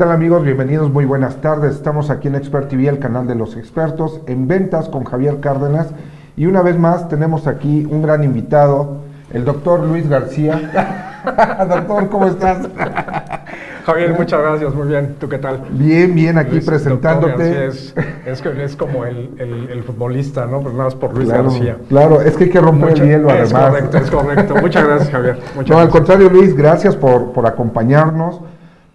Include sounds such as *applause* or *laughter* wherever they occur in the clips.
tal amigos? Bienvenidos, muy buenas tardes. Estamos aquí en Expert TV, el canal de los expertos, en ventas con Javier Cárdenas. Y una vez más tenemos aquí un gran invitado, el doctor Luis García. *laughs* doctor, ¿cómo estás? Javier, muchas gracias, muy bien. ¿Tú qué tal? Bien, bien, aquí presentándote. Es, es, es, como el, el, futbolista, ¿no? Pues nada más por Luis claro, García. Claro, es que hay que romper el hielo es además. correcto, es correcto. Muchas gracias, Javier. *laughs* Muchas no, gracias. al contrario, Luis, gracias por, por acompañarnos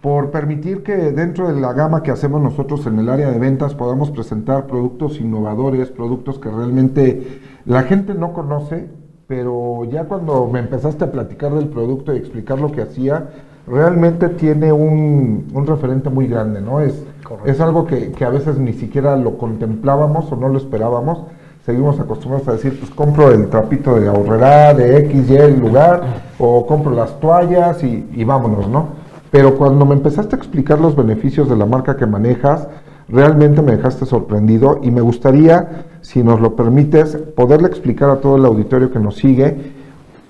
por permitir que dentro de la gama que hacemos nosotros en el área de ventas podamos presentar productos innovadores, productos que realmente la gente no conoce, pero ya cuando me empezaste a platicar del producto y explicar lo que hacía, realmente tiene un, un referente muy grande, ¿no? Es, es algo que, que, a veces ni siquiera lo contemplábamos o no lo esperábamos. Seguimos acostumbrados a decir, pues compro el trapito de ahorrera de X, Y el lugar, o compro las toallas y, y vámonos, ¿no? Pero cuando me empezaste a explicar los beneficios de la marca que manejas, realmente me dejaste sorprendido y me gustaría, si nos lo permites, poderle explicar a todo el auditorio que nos sigue.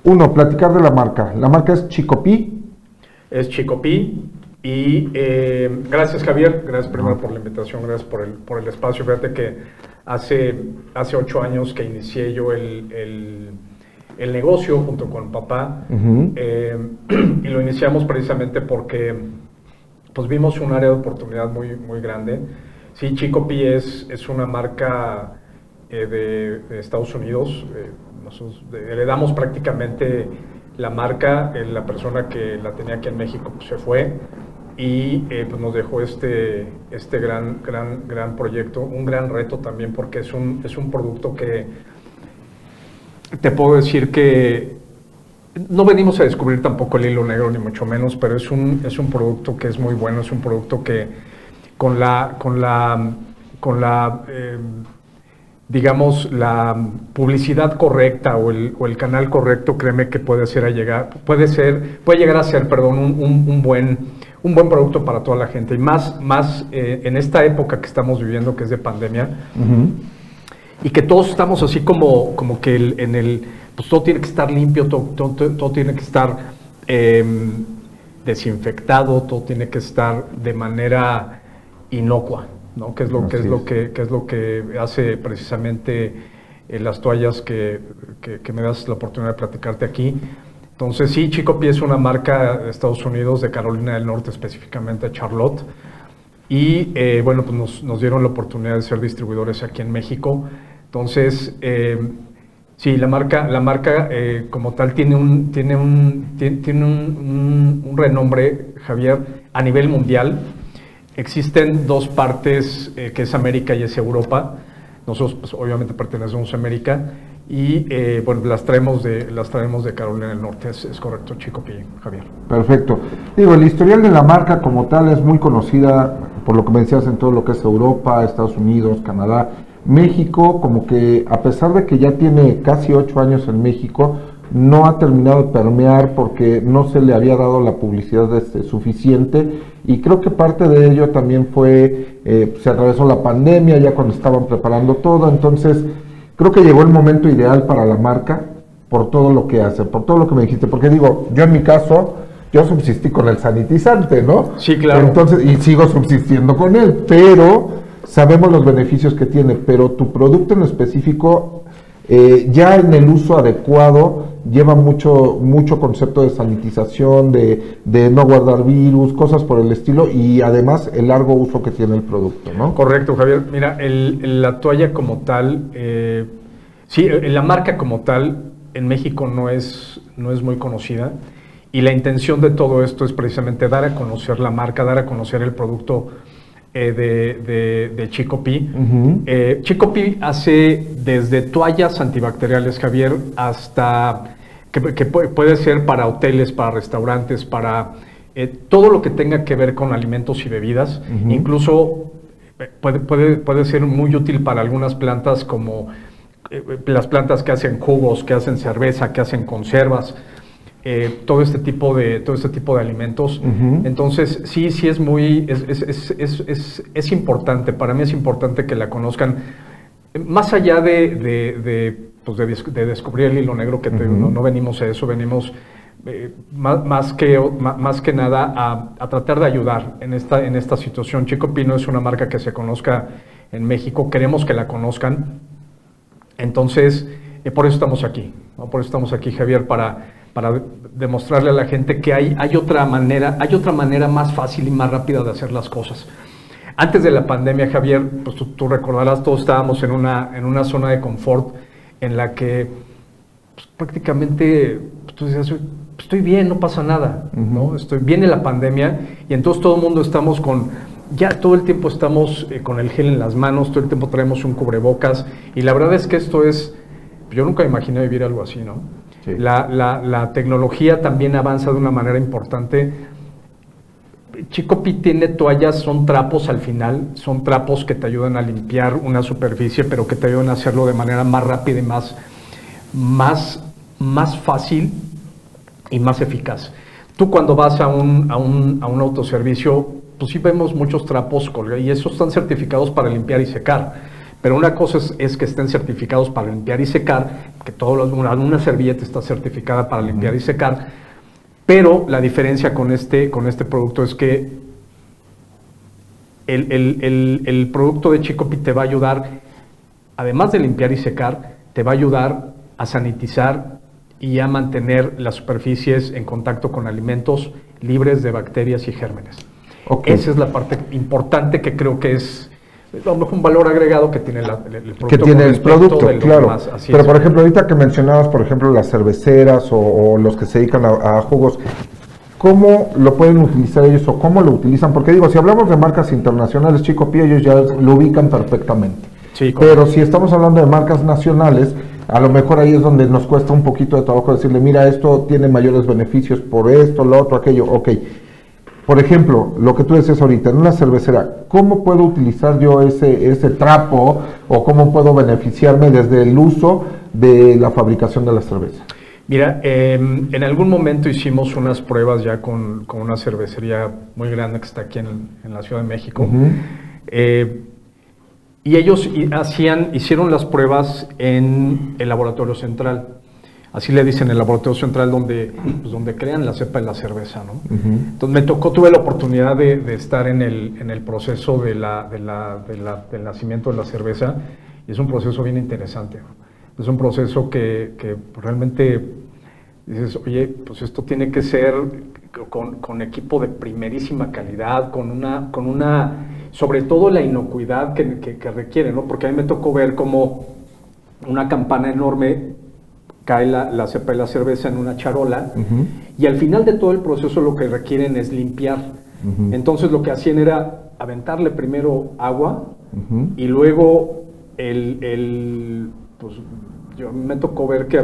Uno, platicar de la marca. La marca es Chicopi. Es Chicopi. Y eh, gracias Javier, gracias primero por la invitación, gracias por el, por el espacio. Fíjate que hace, hace ocho años que inicié yo el, el el negocio junto con papá eh, *clears throat* y lo iniciamos precisamente porque pues vimos un área de oportunidad muy, muy grande. Sí, Chico Pi es, es una marca eh, de, Estados Unidos. Eh, nosotros heredamos prácticamente la marca, la persona que la tenía aquí en México pues, se fue y pues nos dejó este, este gran, gran, gran proyecto, un gran reto también porque es un, es un producto que te puedo decir que no venimos a descubrir tampoco el hilo negro, ni mucho menos, pero es un, es un producto que es muy bueno, es un producto que con la, con la, con la eh, digamos, la publicidad correcta o el, o el, canal correcto, créeme que puede ser a llegar, puede ser, puede llegar a ser, perdón, un, un, buen, un buen producto para toda la gente. Y más, más eh, en esta época que estamos viviendo, que es de pandemia, y que todos estamos así como, como que en el, pues todo tiene que estar limpio, todo, todo, tiene que estar em, desinfectado, todo tiene que estar de manera inocua, ¿no? Que es lo, que es, lo que, es lo que hace precisamente eh, las toallas que, que, me das la oportunidad de platicarte aquí. Entonces sí, Chico Pi es una marca de Estados Unidos, de Carolina del Norte específicamente, Charlotte. Y eh, bueno, pues nos, nos, dieron la oportunidad de ser distribuidores aquí en México. Entonces, eh, sí, la marca, la marca eh, como tal tiene un, tiene, un, tiene, un, renombre, Javier, a nivel mundial. Existen dos partes, que es América y es Europa. Nosotros, pues, obviamente, pertenecemos a América y eh, bueno, las traemos de las traemos de Carolina del Norte, es, correcto, Chico Javier. Perfecto. Digo, el historial de la marca como tal es muy conocida por lo que me decías en todo lo que es Europa, Estados Unidos, Canadá, México, como que a pesar de que ya tiene casi ocho años en México, no ha terminado de permear porque no se le había dado la publicidad este, suficiente y creo que parte de ello también fue, eh, se atravesó la pandemia ya cuando estaban preparando todo, entonces creo que llegó el momento ideal para la marca por todo lo que hace, por todo lo que me dijiste, porque digo, yo en mi caso, yo subsistí con el sanitizante, ¿no? Sí, claro. Entonces, y sigo subsistiendo con él, pero sabemos los beneficios que tiene, pero tu producto en específico, eh, ya en el uso adecuado, lleva mucho, mucho concepto de sanitización, de, de, no guardar virus, cosas por el estilo y además el largo uso que tiene el producto, ¿no? Correcto, Javier. Mira, el, la toalla como tal, eh, sí, la marca como tal en México no es, no es muy conocida y la intención de todo esto es precisamente dar a conocer la marca, dar a conocer el producto eh, de, de, Chico Pi. Chico Pi hace desde toallas antibacteriales, Javier, hasta que, puede ser para hoteles, para restaurantes, para eh, todo lo que tenga que ver con alimentos y bebidas. Incluso eh, puede, puede, puede, ser muy útil para algunas plantas como eh, las plantas que hacen jugos, que hacen cerveza, que hacen conservas. Todo este tipo de todo este tipo de alimentos. Entonces sí sí es muy es, es, es, es, importante para mí es importante que la conozcan. Más allá de pues de, descubrir el hilo negro, que no, venimos a eso, venimos eh, más, que, más, que nada a, tratar de ayudar en esta, en esta situación. Chico Pino es una marca que se conozca en México, queremos que la conozcan. Entonces, eh, por eso estamos aquí, por eso estamos aquí, Javier, para, para demostrarle a la gente que hay, hay, otra manera, hay otra manera más fácil y más rápida de hacer las cosas. Antes de la pandemia, Javier, pues tú, recordarás, todos estábamos en una, en una zona de confort en la que pues, prácticamente pues, tú decías, estoy bien, no pasa nada, ¿no? Estoy, viene la pandemia y entonces todo el mundo estamos con, ya todo el tiempo estamos eh, con el gel en las manos, todo el tiempo traemos un cubrebocas y la verdad es que esto es, yo nunca imaginé vivir algo así, ¿no? La, la, tecnología también avanza de una manera importante. Chicopi tiene toallas, son trapos al final, son trapos que te ayudan a limpiar una superficie, pero que te ayudan a hacerlo de manera más rápida y más, más, más fácil y más eficaz. Tú cuando vas a un, a un, a un autoservicio, pues sí vemos muchos trapos y esos están certificados para limpiar y secar. Pero una cosa es, que estén certificados para limpiar y secar, que todo una, una servilleta está certificada para limpiar y secar, pero la diferencia con este, con este producto es que el, el, el producto de Chicopi te va a ayudar, además de limpiar y secar, te va a ayudar a sanitizar y a mantener las superficies en contacto con alimentos libres de bacterias y gérmenes. Esa es la parte importante que creo que es un valor agregado que tiene el producto. Que tiene el producto, claro. Pero por ejemplo, ahorita que mencionabas, por ejemplo, las cerveceras o, los que se dedican a, jugos, ¿cómo lo pueden utilizar ellos o cómo lo utilizan? Porque digo, si hablamos de marcas internacionales, Chico Pía, ellos ya lo ubican perfectamente. Pero si estamos hablando de marcas nacionales, a lo mejor ahí es donde nos cuesta un poquito de trabajo decirle, mira, esto tiene mayores beneficios por esto, lo otro, aquello, ok. Por ejemplo, lo que tú decías ahorita, en una cervecera, ¿cómo puedo utilizar yo ese, ese trapo o cómo puedo beneficiarme desde el uso de la fabricación de la cerveza? Mira, em, en algún momento hicimos unas pruebas ya con, con, una cervecería muy grande que está aquí en, en la Ciudad de México. Y ellos hacían, hicieron las pruebas en el laboratorio central. Así le dicen el laboratorio central donde, pues, donde crean la cepa de la cerveza. ¿no? Entonces me tocó, tuve la oportunidad de, estar en el, en el proceso de la, de la, del nacimiento de la cerveza y es un proceso bien interesante. Es un proceso que, que realmente dices, oye, pues esto tiene que ser con, con, equipo de primerísima calidad, con una, con una sobre todo la inocuidad que, que, requiere, ¿no? Porque a mí me tocó ver como una campana enorme cae la, la cepa de la cerveza en una charola y al final de todo el proceso lo que requieren es limpiar. Entonces lo que hacían era aventarle primero agua y luego el, el pues, yo me tocó ver que,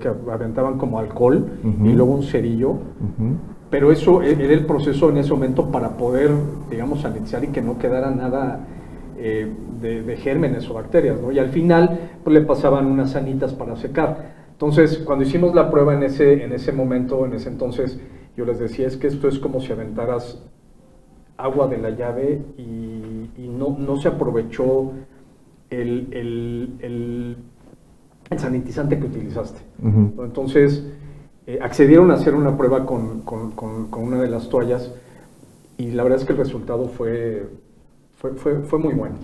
que, aventaban como alcohol y luego un cerillo pero eso e-, era el proceso en ese momento para poder, digamos, anexar y que no quedara nada eh, de, gérmenes o bacterias, ¿no? Y al final, pues le pasaban unas sanitas para secar. Entonces, cuando hicimos la prueba en ese, en ese momento, en ese entonces, yo les decía, es que esto es como si aventaras agua de la llave y, no, no, se aprovechó el, el, el, sanitizante que utilizaste. Entonces, eh, accedieron a hacer una prueba con, con, con, una de las toallas y la verdad es que el resultado fue, fue, fue, fue muy bueno.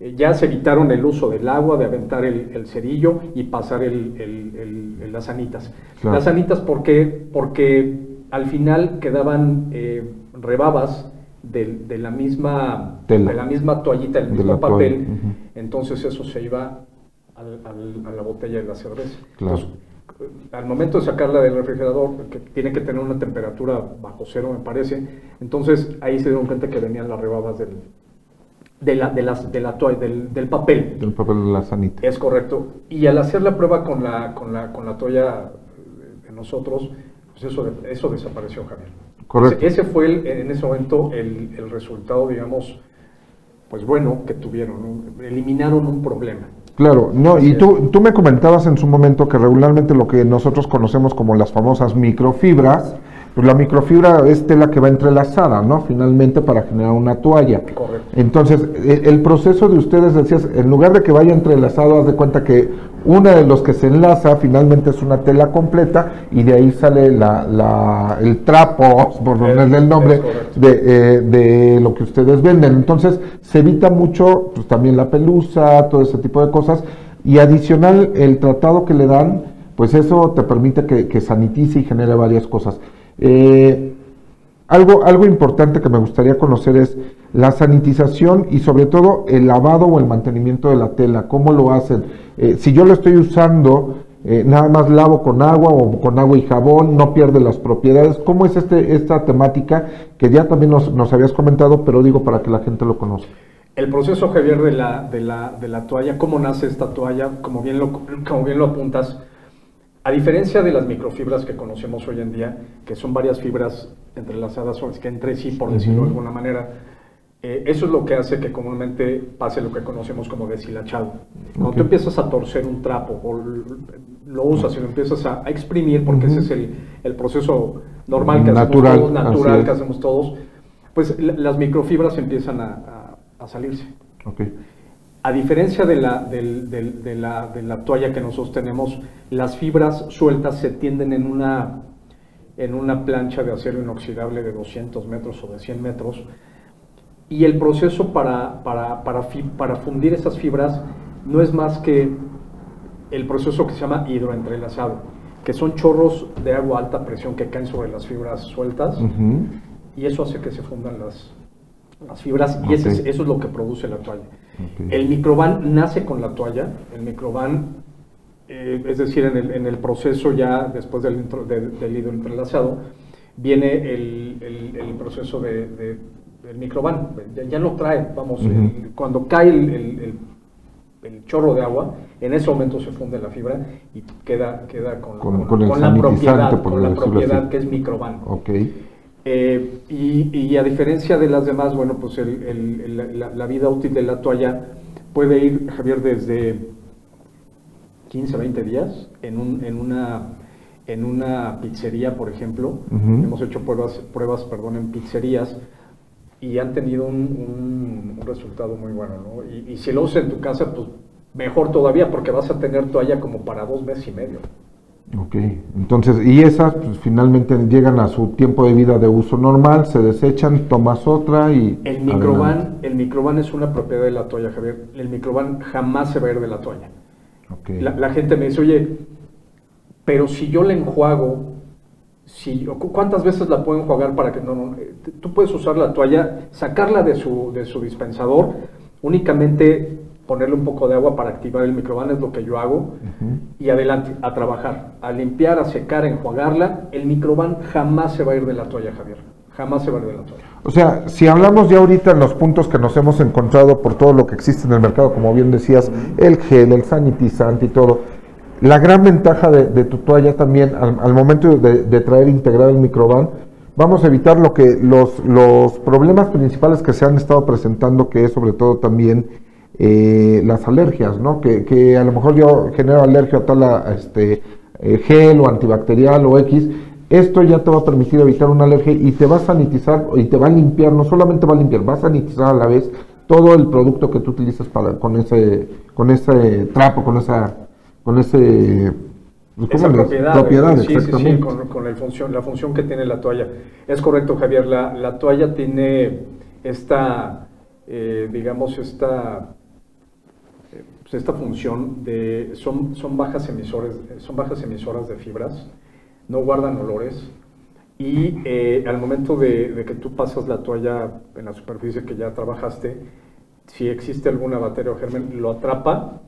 Ya se evitaron el uso del agua, de aventar el, el cerillo y pasar el, el, las anitas. Las anitas, ¿por qué? Porque al final quedaban eh, rebabas de, de, la misma, de la misma toallita, el mismo papel, entonces eso se iba al, a la botella de la cerveza. Claro al momento de sacarla del refrigerador, que tiene que tener una temperatura bajo cero, me parece, entonces ahí se dieron cuenta que venían las rebabas del, de la, de las, de la toalla, del, del, papel. Del papel de la sanita. Es correcto. Y al hacer la prueba con la, con la, con la toalla de nosotros, pues eso, eso desapareció, Javier. Correcto. Ese, fue el, en ese momento el, el, resultado, digamos, pues bueno, que tuvieron. Eliminaron un problema. Claro, no, y tú, tú me comentabas en su momento que regularmente lo que nosotros conocemos como las famosas microfibras, pues la microfibra es tela que va entrelazada, ¿no? Finalmente para generar una toalla. Correcto. Entonces, el, el proceso de ustedes, decías, en lugar de que vaya entrelazado, haz de cuenta que una de los que se enlaza finalmente es una tela completa y de ahí sale la, la- el trapo, *laughs* por ponerle el nombre, de, eh, de lo que ustedes venden. Entonces, se evita mucho pues, también la pelusa, todo ese tipo de cosas. Y adicional, el tratado que le dan, pues eso te permite que, que sanitice y genere varias cosas. Eh, algo, algo importante que me gustaría conocer es la sanitización y sobre todo el lavado o el mantenimiento de la tela. ¿Cómo lo hacen? Eh, si yo lo estoy usando, eh, nada más lavo con agua o con agua y jabón, no pierde las propiedades. ¿Cómo es este, esta temática que ya también nos, nos habías comentado, pero digo para que la gente lo conozca? El proceso, Javier, de la, de la, de la toalla, cómo nace esta toalla, como bien, como bien lo apuntas, a diferencia de las microfibras que conocemos hoy en día, que son varias fibras entrelazadas o es que entre sí, por decirlo de alguna manera, eh, eso es lo que hace que comúnmente pase lo que conocemos como deshilachado. Cuando tú empiezas a torcer un trapo o lo usas y lo empiezas a, a exprimir, porque ese es el, el proceso normal que Natural, hacemos todos, natural que hacemos todos, pues la- las microfibras empiezan a, a- a salirse. A diferencia de la, del- del- de, la, de la toalla que nosotros tenemos, las fibras sueltas se tienden en una, en una plancha de acero inoxidable de 200 metros o de 100 metros. Y el proceso para, para, para, fi- para fundir esas fibras no es más que el proceso que se llama hidroentrelazado, que son chorros de agua a alta presión que caen sobre las fibras sueltas y eso hace que se fundan las, las fibras y ese es- eso es lo que produce la toalla. El microban nace con la toalla, el microban, eh, es decir, en el, en el proceso ya después del, intro- de- del hilo entrelazado, viene el, el- el proceso de, de- del microban, ya, ya no trae, vamos, cuando cae el, chorro de agua, en ese momento se funde la fibra y queda, queda con, Con- con- la propiedad, por con la propiedad así. que es microban. Ok. Eh, y, y a diferencia de las demás, bueno, pues el- el- el- la, la vida útil de la toalla puede ir, Javier, desde 15 a 20 días en, un- en, una, en una pizzería, por ejemplo. Hemos hecho pruebas, pruebas perdón, en pizzerías y han tenido un, un- un resultado muy bueno. ¿no? Y, y si lo usas en tu casa, pues mejor todavía porque vas a tener toalla como para dos meses y medio. Ok, entonces, y esas pues, finalmente llegan a su tiempo de vida de uso normal, se desechan, tomas otra y... El microban, el microban es una propiedad de la toalla, Javier. El microban jamás se va a ir de la toalla. Ok. La, la gente me dice, oye, pero si yo la enjuago, si, ¿cu- ¿cuántas veces la puedo enjuagar para que no, no, eh, Tú puedes usar la toalla, sacarla de su, de su dispensador, únicamente ponerle un poco de agua para activar el microban, es lo que yo hago, y adelante, a trabajar, a limpiar, a secar, a enjuagarla. El microban jamás se va a ir de la toalla, Javier. Jamás se va a ir de la toalla. O sea, si hablamos ya ahorita en los puntos que nos hemos encontrado por todo lo que existe en el mercado, como bien decías, el gel, el sanitizante y todo, la gran ventaja de, de tu toalla también al, al momento de, de traer integrado el microban, vamos a evitar lo que los, los problemas principales que se han estado presentando, que es sobre todo también eh, las alergias, ¿no? Que, que a lo mejor yo genero alergia a tal a, este, eh, gel o antibacterial o X, esto ya te va a permitir evitar una alergia y te va a sanitizar y te va a limpiar, no solamente va a limpiar, va a sanitizar a la vez todo el producto que tú utilizas para, con ese, con ese trapo, con esa, con ese pues, Esa ¿cómo le- propiedad, propiedad, sí, sí, sí, exactamente. con, con la, función, la función que tiene la toalla. Es correcto, Javier, la, la toalla tiene esta, eh, digamos, esta, pues, esta función de, son, son, bajas emisores, son bajas emisoras de fibras, no guardan olores y eh, al momento de, de que tú pasas la toalla en la superficie que ya trabajaste, si existe alguna bacteria o germen, lo atrapa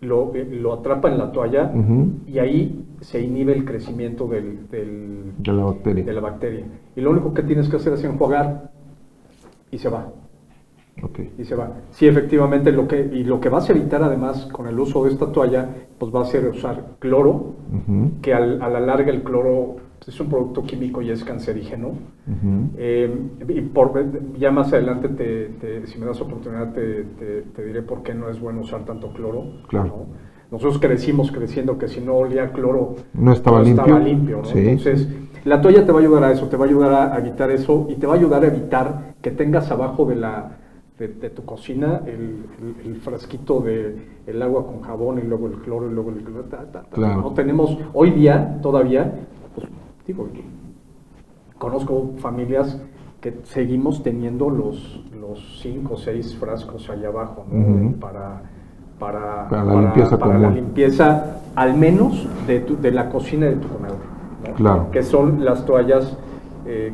lo, eh, lo atrapa en la toalla y ahí se inhibe el crecimiento del, del- De la bacteria. de la bacteria. Y lo único que tienes que hacer es enjuagar y se va. Y se va. Sí, efectivamente, lo que, y lo que vas a evitar además con el uso de esta toalla, pues va a ser usar cloro, que al- a la larga el cloro es un producto químico y es cancerígeno. Eh, y por, ya más adelante, te, te- si me das oportunidad, te, te- diré por qué no es bueno usar tanto cloro. Claro. ¿no? Nosotros crecimos creciendo que si no olía cloro, No estaba limpio. limpio. ¿no? Sí. Entonces, La toalla te va a ayudar a eso, te va a ayudar a, evitar eso y te va a ayudar a evitar que tengas abajo de la de, tu cocina el, frasquito de el agua con jabón y luego el cloro y luego el cloro. No tenemos hoy día todavía, pues, digo, conozco familias que seguimos teniendo los, los cinco o seis frascos allá abajo para, para, para, la, limpieza para la limpieza, al menos de, de la cocina de tu comedor. Claro. Que son las toallas eh,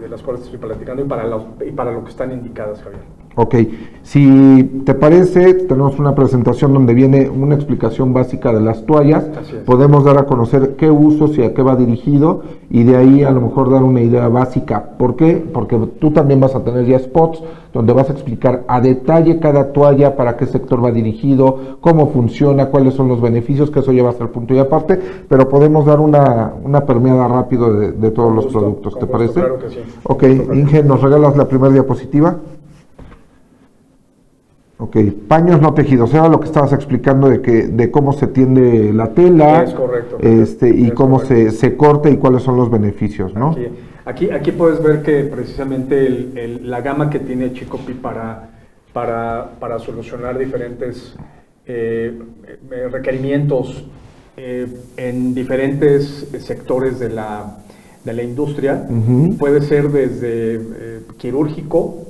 de las cuales estoy platicando y para, y para lo que están indicadas, Javier. Ok, si te parece, tenemos una presentación donde viene una explicación básica de las toallas. Podemos dar a conocer qué usos y a qué va dirigido y de ahí a lo mejor dar una idea básica. ¿Por qué? Porque tú también vas a tener ya spots donde vas a explicar a detalle cada toalla, para qué sector va dirigido, cómo funciona, cuáles son los beneficios, que eso lleva hasta el punto y aparte, pero podemos dar una, una permeada rápido de, todos los productos, ¿te parece? Claro que sí. Ok, Inge, ¿nos regalas la primera diapositiva? Ok, paños no tejidos, era lo que estabas explicando de que de cómo se tiende la tela, es correcto, este y cómo Se, se corta y cuáles son los beneficios, ¿no? Aquí, aquí, puedes ver que precisamente la gama que tiene Chicopi para, para, para solucionar diferentes eh, eh, requerimientos eh, en diferentes sectores de la, de la industria, puede ser desde quirúrgico,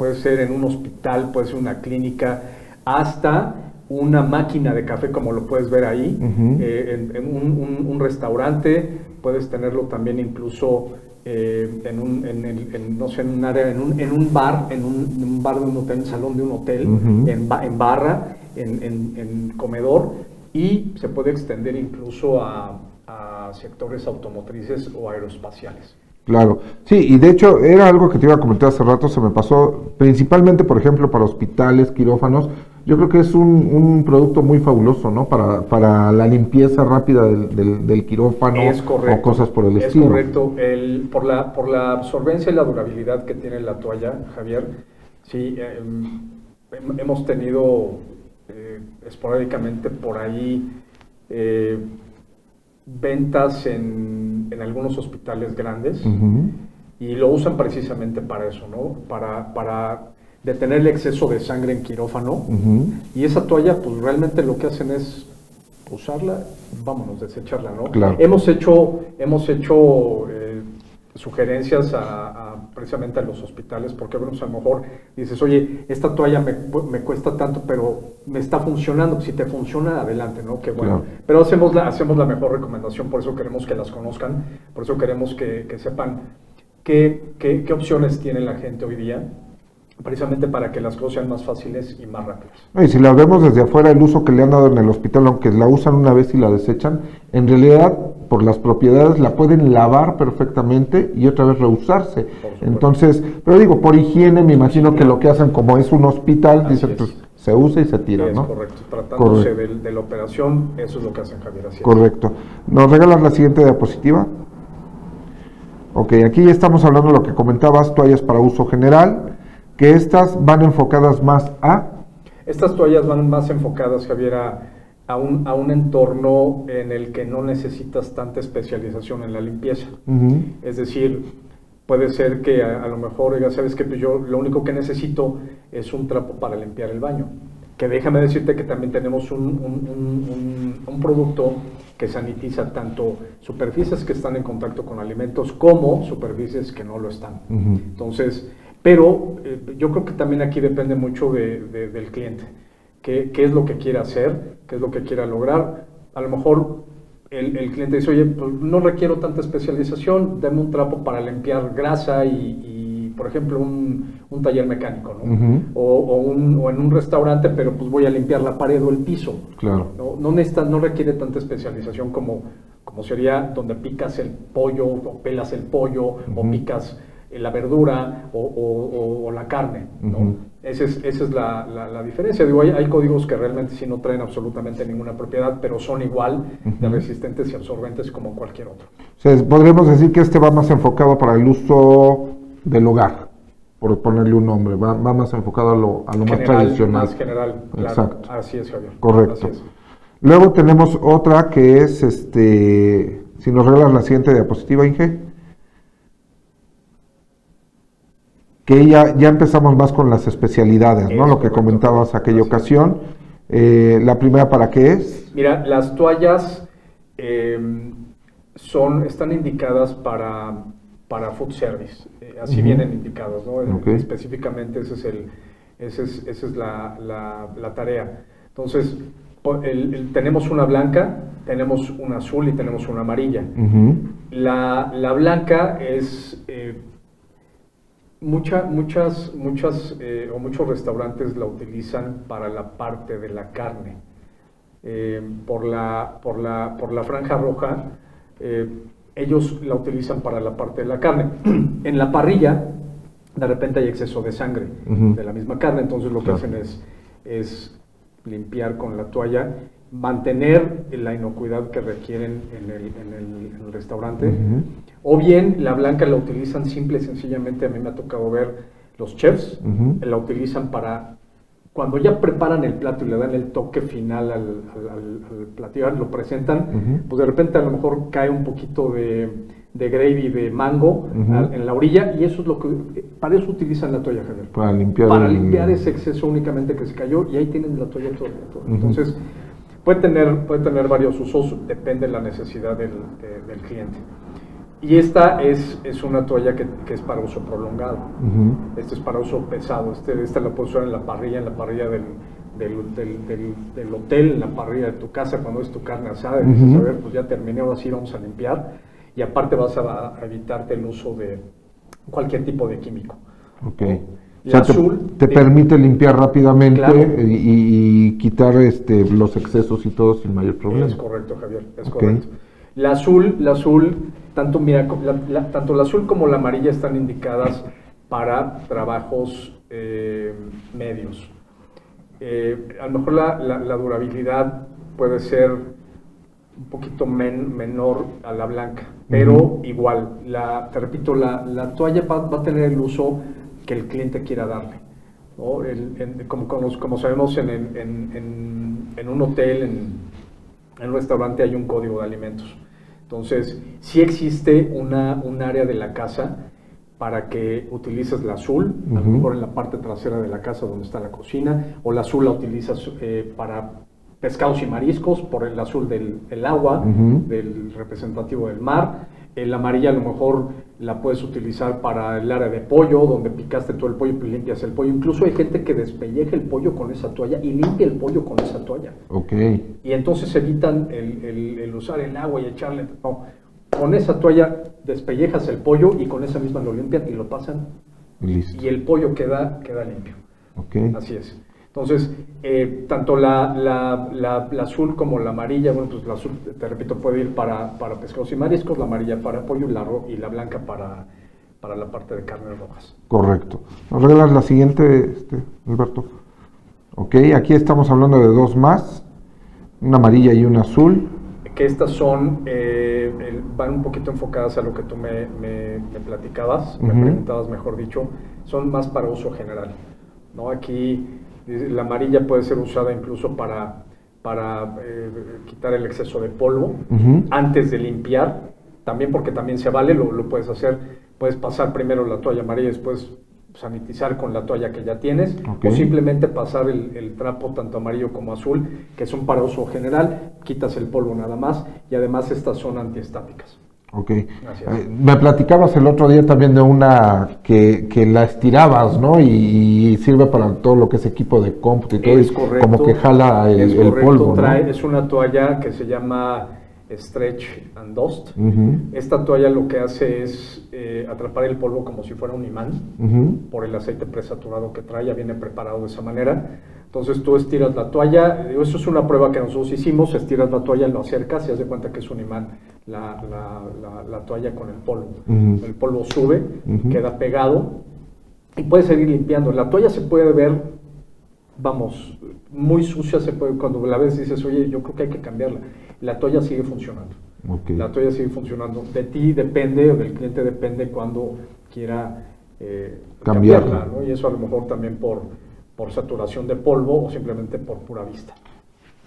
puede ser en un hospital, puede ser una clínica, hasta una máquina de café, como lo puedes ver ahí, eh, en, un, restaurante, puedes tenerlo también incluso eh, en, un, no sé, en un área, en un, bar, en un, bar de un hotel, en salón de un hotel, en, barra, en, comedor, y se puede extender incluso a sectores automotrices o aeroespaciales. Claro, sí, y de hecho era algo que te iba a comentar hace rato, se me pasó, principalmente, por ejemplo, para hospitales, quirófanos, yo creo que es un, producto muy fabuloso, ¿no? Para, para la limpieza rápida del, del, quirófano o cosas por el estilo. Es correcto, el, por, la, por la absorbencia y la durabilidad que tiene la toalla, Javier, sí, em, hemos tenido eh, esporádicamente por ahí eh, ventas en, en algunos hospitales grandes y lo usan precisamente para eso, ¿no? Para, para detener el exceso de sangre en quirófano. Y esa toalla, pues realmente lo que hacen es usarla, vámonos, desecharla, ¿no? Hemos hecho, hemos hecho eh, sugerencias a precisamente a los hospitales, porque bueno, pues, a lo mejor dices, oye, esta toalla me, me, cuesta tanto, pero me está funcionando. Si te funciona, adelante, ¿no? Qué bueno. Pero hacemos la, hacemos la mejor recomendación, por eso queremos que las conozcan, por eso queremos que, que sepan qué, qué, qué opciones tiene la gente hoy día precisamente para que las cosas sean más fáciles y más rápidas. Y si la vemos desde afuera, el uso que le han dado en el hospital, aunque la usan una vez y la desechan, en realidad por las propiedades la pueden lavar perfectamente y otra vez reusarse. Entonces, pero digo, por higiene me imagino que lo que hacen como es un hospital, dice, pues se usa y se tira, es ¿no? Correcto, tratándose De, la operación, eso es lo que hacen Javier. Así correcto. ¿Nos regalas la siguiente diapositiva? Ok, aquí ya estamos hablando de lo que comentabas, toallas para uso general que estas van enfocadas más a... Estas toallas van más enfocadas, Javier, a, un, a un, entorno en el que no necesitas tanta especialización en la limpieza. Es decir, puede ser que a, lo mejor, ya sabes que pues yo lo único que necesito es un trapo para limpiar el baño. Que déjame decirte que también tenemos un, un, un producto que sanitiza tanto superficies que están en contacto con alimentos como superficies que no lo están. Entonces, pero eh, yo creo que también aquí depende mucho del cliente. ¿Qué, ¿Qué, es lo que quiere hacer? ¿Qué es lo que quiera lograr? A lo mejor el, el cliente dice, oye, pues no requiero tanta especialización, dame un trapo para limpiar grasa y, por ejemplo, un, un, taller mecánico, ¿no? o, o, un, o, en un restaurante, pero pues voy a limpiar la pared o el piso. Claro. No, no, necesita, no requiere tanta especialización como, como sería donde picas el pollo o pelas el pollo o picas la verdura o, la carne. ¿no? Esa es, esa es la, la, diferencia. Digo, hay, hay, códigos que realmente sí no traen absolutamente ninguna propiedad, pero son igual de resistentes y absorbentes como cualquier otro. podríamos decir que este va más enfocado para el uso del hogar, por ponerle un nombre, va, va más enfocado a lo, a lo más tradicional. Más general, Exacto. Así es, Javier. Correcto. Luego tenemos otra que es, este, si nos regalas la siguiente diapositiva, Inge. Que ya, ya empezamos más con las especialidades, ¿no? Lo que comentabas aquella ocasión. Eh, ¿La primera para qué es? Mira, las toallas em, son, están indicadas para, para food service, eh, así vienen indicadas, ¿no? Específicamente ese es el, ese es, esa es la, la, tarea. Entonces, tenemos una blanca, tenemos una azul y tenemos una amarilla. la, la, blanca es eh, muchas, muchas eh, o muchos restaurantes la utilizan para la parte de la carne. Eh, por, la, por, la, por la franja roja, eh, ellos la utilizan para la parte de la carne. *clears throat* en la parrilla, de repente hay exceso de sangre de la misma carne, entonces lo que hacen es, es limpiar con la toalla mantener la inocuidad que requieren en el, en el, restaurante. O bien la blanca la utilizan simple y sencillamente, a mí me ha tocado ver los chefs, la utilizan para, cuando ya preparan el plato y le dan el toque final al, al, platillo, lo presentan, pues de repente a lo mejor cae un poquito de, de gravy de mango en la orilla y eso es lo que, para eso utilizan la toalla, Javier. Para limpiar. Para limpiar ese exceso únicamente que se cayó y ahí tienen la toalla todo. Entonces, Puede tener, puede tener varios usos, depende de la necesidad del, cliente. Y esta es, es una toalla que, que es para uso prolongado. Este es para uso pesado. Este, esta la puedes usar en la parrilla, en la parrilla del, del, del, del, hotel, en la parrilla de tu casa, cuando es tu carne asada. Y dices, a ver, pues ya terminé, ahora sí vamos a limpiar. Y aparte vas a, evitarte el uso de cualquier tipo de químico. Ok te, permite limpiar rápidamente y, quitar este, los excesos y todo sin mayor problema. Es correcto, Javier, es correcto. La azul, la azul, tanto, mira, tanto la azul como la amarilla están indicadas para trabajos eh, medios. Eh, a lo mejor la, durabilidad puede ser un poquito menor a la blanca, pero igual, la, te repito, la, toalla va, a tener el uso que el cliente quiera darle. como, como, sabemos, en, en, un hotel, en, un restaurante hay un código de alimentos. Entonces, si existe una, un área de la casa para que utilices la azul, a lo mejor en la parte trasera de la casa donde está la cocina, o la azul la utilizas eh, para pescados y mariscos por el azul del, agua, del representativo del mar. El amarilla a lo mejor la puedes utilizar para el área de pollo, donde picaste todo el pollo y limpias el pollo. Incluso hay gente que despelleja el pollo con esa toalla y limpia el pollo con esa toalla. Ok. Y entonces evitan el, usar el agua y echarle... No, con esa toalla despellejas el pollo y con esa misma lo limpian y lo pasan. Listo. Y el pollo queda, queda limpio. Ok. Así es. Entonces, eh, tanto la, la, azul como la amarilla, bueno, pues la azul, te repito, puede ir para, para pescados y mariscos, la amarilla para pollo y la, y la blanca para, para la parte de carnes rojas. Correcto. ¿Nos regalas la siguiente, este, Alberto? Ok, aquí estamos hablando de dos más, una amarilla y una azul. Que estas son, eh, van un poquito enfocadas a lo que tú me, me, platicabas, me preguntabas, mejor dicho, son más para uso general. ¿no? Aquí la amarilla puede ser usada incluso para, para eh, quitar el exceso de polvo antes de limpiar, también porque también se vale, lo, lo, puedes hacer, puedes pasar primero la toalla amarilla y después sanitizar con la toalla que ya tienes. O simplemente pasar el, el, trapo tanto amarillo como azul, que son para uso general, quitas el polvo nada más y además estas son antiestáticas. Ok. Eh, me platicabas el otro día también de una que, que la estirabas, ¿no? Y, sirve para todo lo que es equipo de cómputo y todo. Es correcto. Como que jala el, el polvo. Trae, Es una toalla que se llama Stretch and Dust. Esta toalla lo que hace es eh, atrapar el polvo como si fuera un imán por el aceite presaturado que trae, ya viene preparado de esa manera. Entonces tú estiras la toalla, eso es una prueba que nosotros hicimos, estiras la toalla, lo acercas y haz de cuenta que es un imán la, la, toalla con el polvo. El polvo sube, queda pegado y puedes seguir limpiando. La toalla se puede ver, vamos, muy sucia, se puede, cuando la ves dices, oye, yo creo que hay que cambiarla. La toalla sigue funcionando. La toalla sigue funcionando. De ti depende, o del cliente depende cuando quiera eh, cambiarla. Y eso a lo mejor también por, por saturación de polvo o simplemente por pura vista.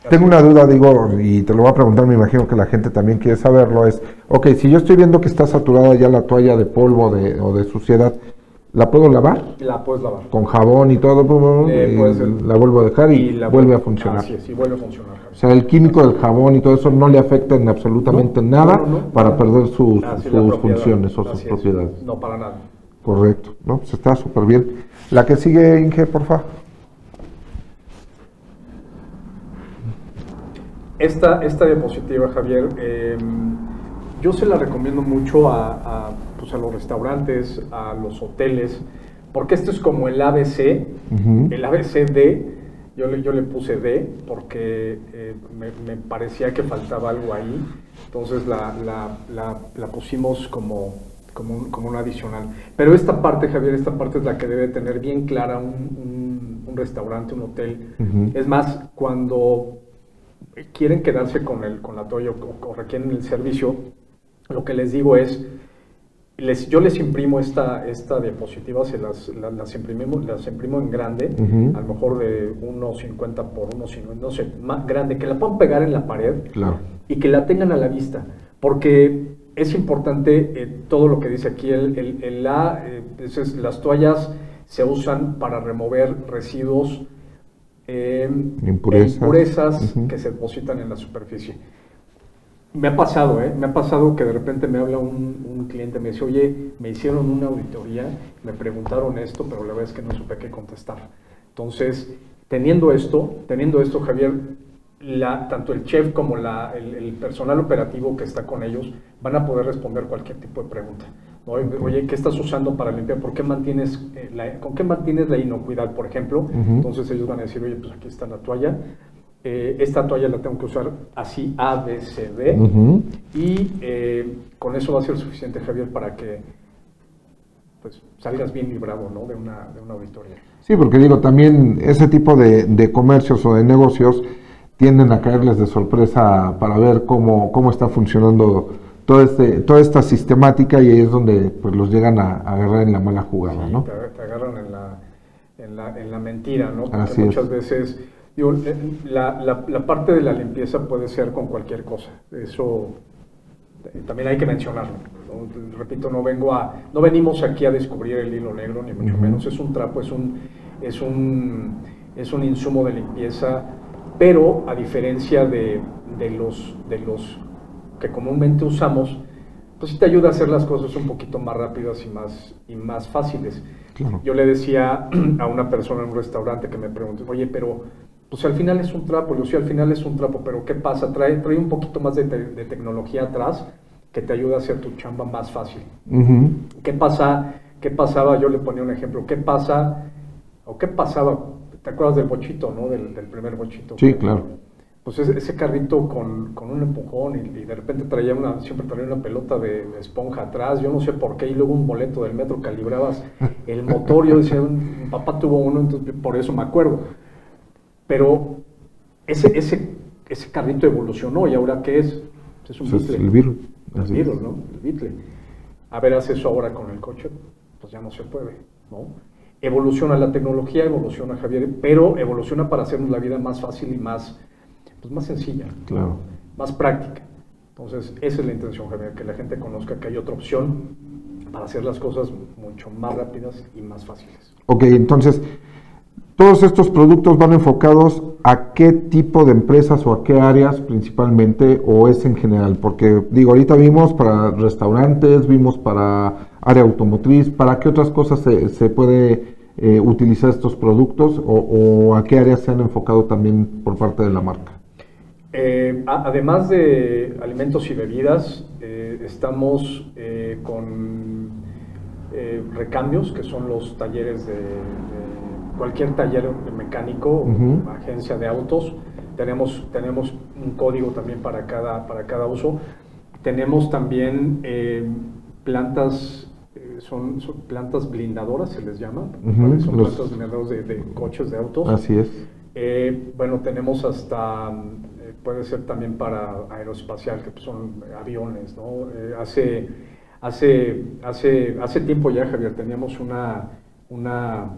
Tengo una duda, digo, y te lo voy a preguntar, me imagino que la gente también quiere saberlo, es, ok, si yo estoy viendo que está saturada ya la toalla de polvo o de suciedad, ¿La puedo lavar? La puedes lavar. Con jabón y todo, Eh, y la vuelvo a dejar y, la vuelve a funcionar. Así es, y vuelve a funcionar. Javier. O sea, el químico del jabón y todo eso no le afecta en absolutamente No, nada no, no, no. para perder sus, funciones o sus es. propiedades. No, para nada. Correcto, ¿no? Pues está súper bien. La que sigue, Inge, por favor. Esta, esta diapositiva, Javier, eh, yo se la recomiendo mucho a, a, pues a los restaurantes, a los hoteles, porque esto es como el ABC, el ABCD, yo le, yo le puse D porque eh, me, me parecía que faltaba algo ahí, entonces la, la, la, la pusimos como, como, un, como un adicional. Pero esta parte, Javier, esta parte es la que debe tener bien clara un, un, un restaurante, un hotel. Es más, cuando quieren quedarse con, el, con la toalla o, o requieren el servicio, lo que les digo es, les, yo les imprimo esta, esta diapositiva, se las, la- las, imprimimos, las imprimo en grande, Ujú. a lo mejor de 1,50 por 1,50, no sé, más grande, que la puedan pegar en la pared Claro. y que la tengan a la vista, porque es importante eh, todo lo que dice aquí, el, el- el la, eh, es- las toallas se usan para remover residuos, eh, Impurezas. e que se depositan en la superficie. Me ha pasado, ¿eh? Me ha pasado que de repente me habla un, un cliente, me dice, oye, me hicieron una auditoría, me preguntaron esto, pero la verdad es que no supe qué contestar. Entonces, teniendo esto, teniendo esto, Javier, la, tanto el chef como la, el, el personal operativo que está con ellos van a poder responder cualquier tipo de pregunta. ¿no? Oye, ¿qué estás usando para limpiar? ¿Por qué mantienes, eh, la- ¿Con qué mantienes la inocuidad, por ejemplo? Entonces ellos van a decir, oye, pues aquí está la toalla. Eh, esta toalla la tengo que usar así A, B, C, D. Y eh, con eso va a ser suficiente, Javier, para que pues, salgas bien librado ¿no? de, una, de una auditoría. Sí, porque digo, también ese tipo de, de comercios o de negocios tienden a caerles de sorpresa para ver cómo, cómo está funcionando todo este, toda esta sistemática y ahí es donde pues, los llegan a, a agarrar en la mala jugada, Sí, ¿no? te, agarran en la, en la, en la mentira, ¿no? Porque Así es. muchas veces, digo, eh, la, la, la parte de la limpieza puede ser con cualquier cosa. Eso eh, también hay que mencionarlo. ¿no? Repito, no vengo a, no venimos aquí a descubrir el hilo negro, ni mucho menos. Es un trapo, es un, es un, es un insumo de limpieza, pero a diferencia de, de los, de los que comúnmente usamos, pues sí te ayuda a hacer las cosas un poquito más rápidas y más, y más fáciles. Claro. Yo le decía *clears throat* a una persona en un restaurante que me preguntó, oye, pero pues al final es un trapo, Lucía, al final es un trapo, pero ¿qué pasa? Trae, trae un poquito más de, te- de tecnología atrás que te ayuda a hacer tu chamba más fácil. ¿Qué pasa? ¿Qué pasaba? Yo le ponía un ejemplo. ¿Qué pasa? ¿O qué pasaba? ¿Te acuerdas del bochito, no? Del, del primer bochito. Sí, claro. Pues ese, ese carrito con, con un empujón y, y de repente traía una, siempre traía una pelota de, de esponja atrás, yo no sé por qué, y luego un boleto del metro calibrabas el *laughs* motor, yo decía, mi papá tuvo uno, entonces por eso me acuerdo. Pero ese, ese, ese carrito evolucionó y ahora ¿qué es? Es un Pues es Beetle. el virus. El virus. ¿no? El Beetle. A ver, hace eso ahora con el coche, pues ya no se puede, ¿no? Evoluciona la tecnología, evoluciona Javier, pero evoluciona para hacernos la vida más fácil y más, pues más sencilla, Claro. más práctica. Entonces, esa es la intención, Javier, que la gente conozca que hay otra opción para hacer las cosas mucho más rápidas y más fáciles. Ok, entonces, todos estos productos van enfocados a qué tipo de empresas o a qué áreas principalmente o es en general, porque digo, ahorita vimos para restaurantes, vimos para área automotriz, ¿para qué otras cosas se, se puede eh, utilizar estos productos o, o a qué áreas se han enfocado también por parte de la marca? Eh, a- además de alimentos y bebidas, eh, estamos con recambios, que son los talleres de, de cualquier taller mecánico, Ujú. agencia de autos. Tenemos, tenemos un código también para cada, para cada uso. Tenemos también plantas, son, son plantas blindadoras, se les llama. Son los- plantas blindadoras de, de coches, de autos. Así es. Eh, bueno, tenemos hasta, eh, puede ser también para aeroespacial, que pues, son aviones, ¿no? Eh, hace, hace, hace, hace tiempo ya, Javier, teníamos una, una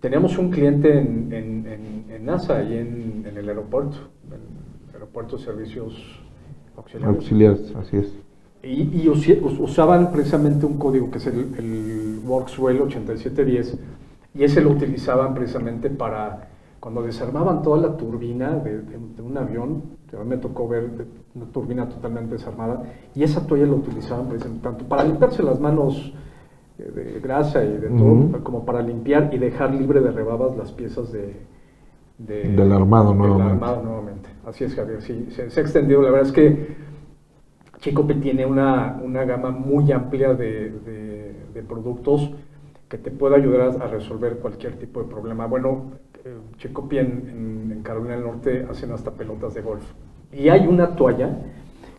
teníamos un cliente en, en, en- en NASA, ahí en, en el aeropuerto, en el aeropuerto de servicios auxiliares. Auxiliares, así es. Y, usaban precisamente un código que es el, el Workswell 8710 y ese lo utilizaban precisamente para cuando desarmaban toda la turbina de, un avión, a mí me tocó ver una turbina totalmente desarmada y esa toalla la utilizaban precisamente tanto para limpiarse las manos eh, de grasa y de todo, como para limpiar y dejar libre de rebabas las piezas de, del armado nuevamente. armado nuevamente. Así es, Javier. Sí, se, ha extendido. La verdad es que Chicope tiene una, una gama muy amplia de, de, productos que te puede ayudar a, resolver cualquier tipo de problema. Bueno, eh, Chicope en, en, Carolina del Norte hacen hasta pelotas de golf. Y hay una toalla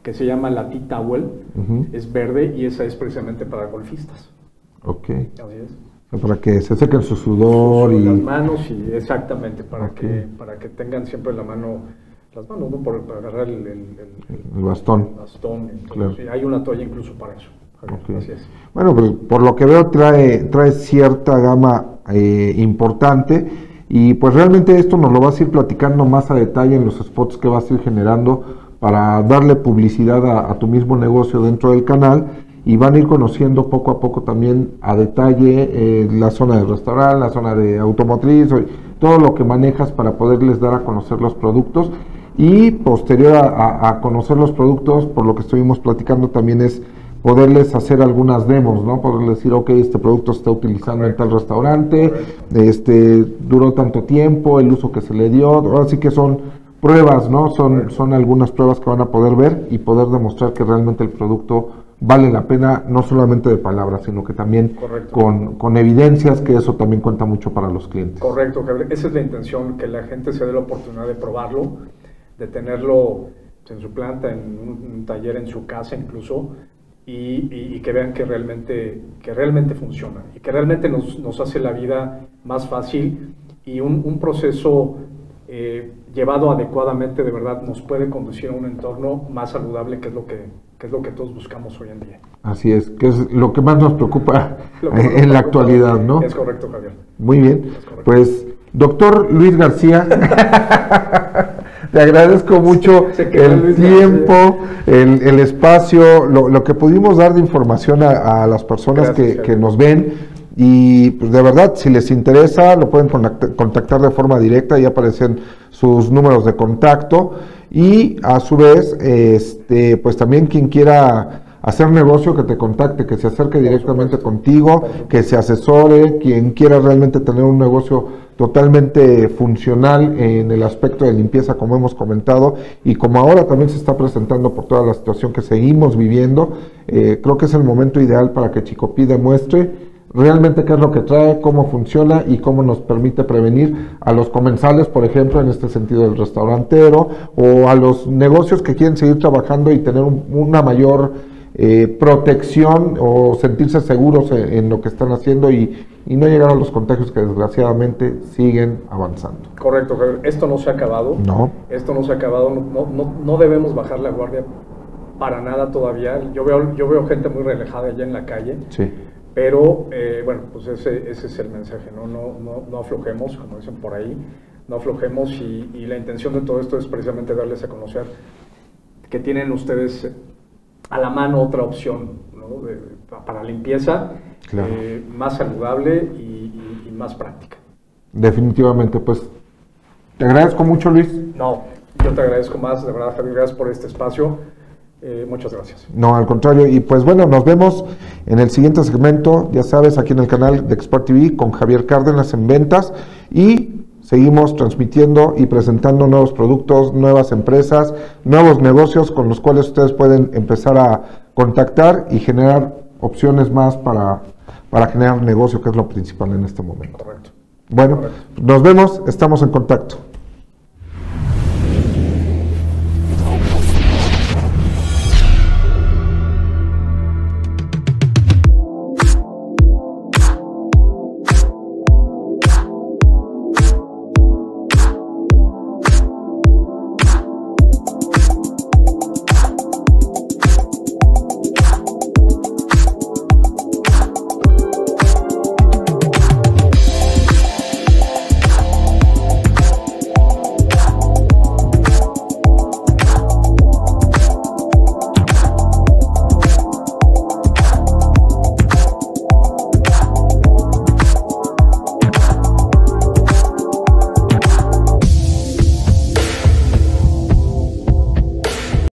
que se llama la T-Towel, es verde y esa es precisamente para golfistas. Ok. Así es. Para que se sequen su sudor y... Las manos y exactamente, para, que, para que tengan siempre la mano, las manos, ¿no? Por, para agarrar el, el, bastón. bastón hay una toalla incluso para eso. Así es. Bueno, pues por lo que veo trae, trae cierta gama eh, importante y pues realmente esto nos lo vas a ir platicando más a detalle en los spots que vas a ir generando para darle publicidad a, a tu mismo negocio dentro del canal y van a ir conociendo poco a poco también a detalle eh, la zona de restaurante, la zona de automotriz, todo lo que manejas para poderles dar a conocer los productos y posterior a, conocer los productos, por lo que estuvimos platicando también es poderles hacer algunas demos, ¿no? Poderles decir, ok, este producto se está utilizando en tal restaurante, este duró tanto tiempo, el uso que se le dio, así que son pruebas, ¿no? Son, son algunas pruebas que van a poder ver y poder demostrar que realmente el producto vale la pena no solamente de palabras, sino que también con, con, evidencias, que eso también cuenta mucho para los clientes. Correcto, esa es la intención, que la gente se dé la oportunidad de probarlo, de tenerlo en su planta, en un, taller en su casa incluso, y, que vean que realmente, que realmente funciona y que realmente nos, nos hace la vida más fácil y un, un proceso eh, llevado adecuadamente de verdad nos puede conducir a un entorno más saludable, que es lo que que es lo que todos buscamos hoy en día. Así es, que es lo que más nos preocupa *laughs* en la actualidad, ¿no? Es correcto, Javier. Muy bien, pues doctor Luis García, *laughs* te agradezco mucho *laughs* el tiempo, el, espacio, lo, que pudimos dar de información a, las personas que, que, nos ven. Y pues de verdad, si les interesa, lo pueden contactar de forma directa, y aparecen sus números de contacto. Y a su vez, este, pues también quien quiera hacer negocio, que te contacte, que se acerque directamente contigo, que se asesore, quien quiera realmente tener un negocio totalmente funcional en el aspecto de limpieza, como hemos comentado, y como ahora también se está presentando por toda la situación que seguimos viviendo, eh, creo que es el momento ideal para que Chicopí demuestre realmente qué es lo que trae, cómo funciona y cómo nos permite prevenir a los comensales, por ejemplo, en este sentido del restaurantero, o a los negocios que quieren seguir trabajando y tener una mayor eh, protección o sentirse seguros en, lo que están haciendo y, no llegar a los contagios que desgraciadamente siguen avanzando. Correcto, esto no se ha acabado. No. Esto no se ha acabado, no, no, no debemos bajar la guardia para nada todavía. Yo veo, yo veo gente muy relajada allá en la calle. Sí pero, eh, bueno, pues ese, ese, es el mensaje, ¿no? No, no, no aflojemos, como dicen por ahí, no aflojemos y, y, la intención de todo esto es precisamente darles a conocer que tienen ustedes a la mano otra opción ¿no? para limpieza eh, más saludable y, y, más práctica. Definitivamente, pues te agradezco mucho Luis. No, yo te agradezco más, de verdad Javier, gracias por este espacio. Eh, muchas gracias. No, al contrario. Y pues bueno, nos vemos en el siguiente segmento, ya sabes, aquí en el canal de Export TV con Javier Cárdenas en ventas y seguimos transmitiendo y presentando nuevos productos, nuevas empresas, nuevos negocios con los cuales ustedes pueden empezar a contactar y generar opciones más para, para generar negocio, que es lo principal en este momento. Correcto. Bueno, nos vemos, estamos en contacto.